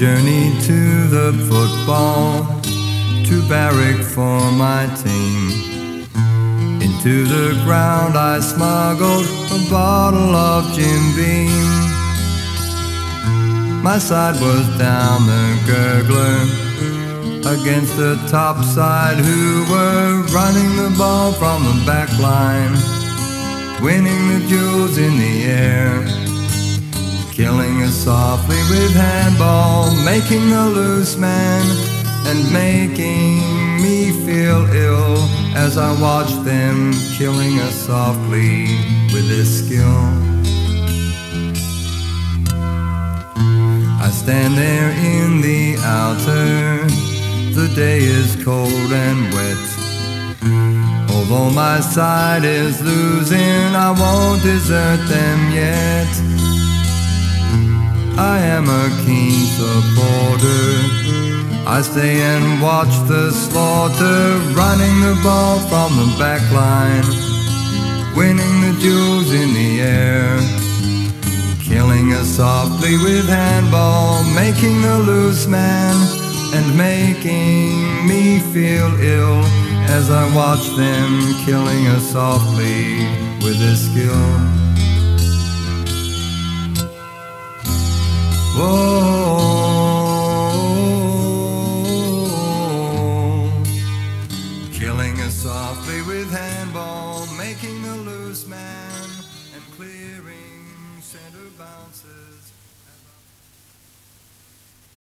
journeyed to the football to barrack for my team. Into the ground I smuggled a bottle of Jim Beam. My side was down the gurgler against the top side who were running the ball from the back line, winning the jewels in the air, killing us softly with handball, making the loose man and making me feel ill as I watch them killing us softly with their skill. I stand there in the outer, the day is cold and wet. Although my side is losing, I won't desert them yet. I am a keen supporter I stay and watch the slaughter, running the ball from the back line, winning the jewels in the air, killing us softly with handball, making the loose man, and making me feel ill as I watch them killing us softly with their skill. Whoa. Killing us softly with handball, making the loose man